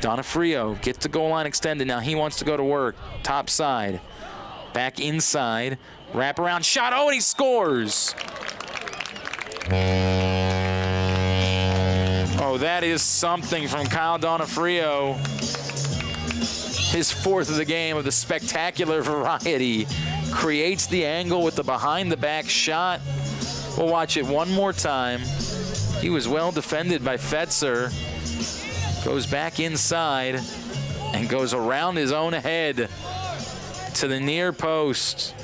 D'Onofrio gets the goal line extended. Now he wants to go to work. Top side. Back inside. Wrap around shot. Oh, and he scores. Oh, that is something from Kyle D'Onofrio. His fourth of the game of the spectacular variety. Creates the angle with the behind the back shot. We'll watch it one more time. He was well defended by Fetzer. Goes back inside and goes around his own head to the near post.